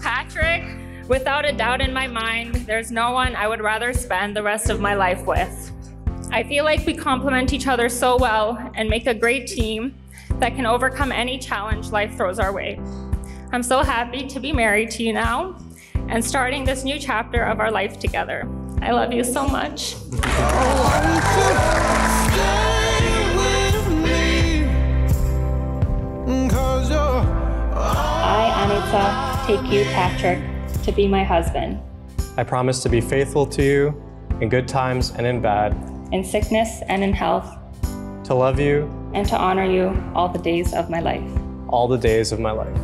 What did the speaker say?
Patrick, without a doubt in my mind, there's no one I would rather spend the rest of my life with. I feel like we complement each other so well and make a great team that can overcome any challenge life throws our way. I'm so happy to be married to you now and starting this new chapter of our life together. I love you so much. I, take you, Patrick, to be my husband. I promise to be faithful to you in good times and in bad, in sickness and in health, to love you and to honor you all the days of my life. all the days of my life.